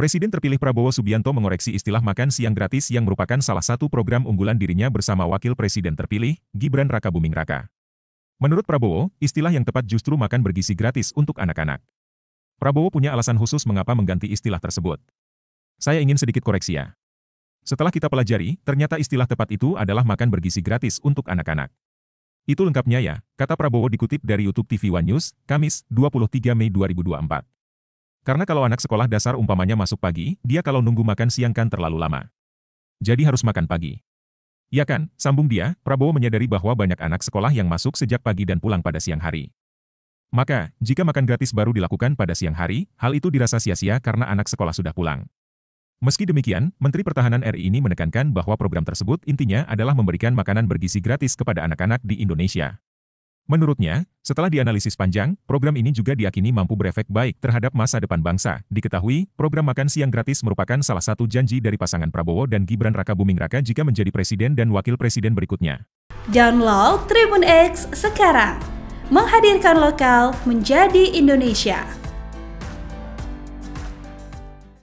Presiden terpilih Prabowo Subianto mengoreksi istilah makan siang gratis yang merupakan salah satu program unggulan dirinya bersama Wakil Presiden terpilih, Gibran Raka Buming Raka. Menurut Prabowo, istilah yang tepat justru makan bergizi gratis untuk anak-anak. Prabowo punya alasan khusus mengapa mengganti istilah tersebut. Saya ingin sedikit koreksi ya. Setelah kita pelajari, ternyata istilah tepat itu adalah makan bergizi gratis untuk anak-anak. Itu lengkapnya ya, kata Prabowo dikutip dari YouTube TV One News, Kamis, 23 Mei 2024. Karena kalau anak sekolah dasar umpamanya masuk pagi, dia kalau nunggu makan siang kan terlalu lama. Jadi harus makan pagi. Ya kan, sambung dia, Prabowo menyadari bahwa banyak anak sekolah yang masuk sejak pagi dan pulang pada siang hari. Maka, jika makan gratis baru dilakukan pada siang hari, hal itu dirasa sia-sia karena anak sekolah sudah pulang. Meski demikian, Menteri Pertahanan RI ini menekankan bahwa program tersebut intinya adalah memberikan makanan bergizi gratis kepada anak-anak di Indonesia. Menurutnya, setelah dianalisis panjang, program ini juga diakini mampu berefek baik terhadap masa depan bangsa. Diketahui, program makan siang gratis merupakan salah satu janji dari pasangan Prabowo dan Gibran Raka Buming Raka jika menjadi presiden dan wakil presiden berikutnya. Download Tribun X sekarang, menghadirkan lokal menjadi Indonesia.